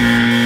Bye.